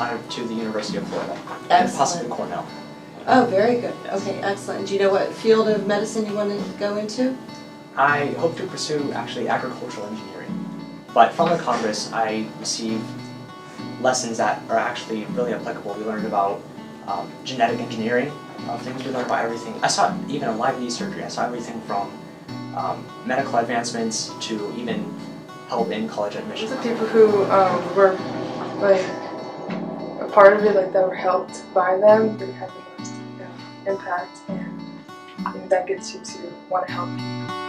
went to the University of Florida and possibly Cornell. Oh, very good. Okay, excellent. Do you know what field of medicine you want to go into? I hope to pursue actually agricultural engineering, but from the Congress I received lessons that are actually really applicable. We learned about um, genetic engineering of things. We learned about everything. I saw even a live knee surgery. I saw everything from um, medical advancements to even help in college admissions. The people who um, were like a part of it, like that were helped by them, really had the most uh, impact, and, and that gets you to want to help people.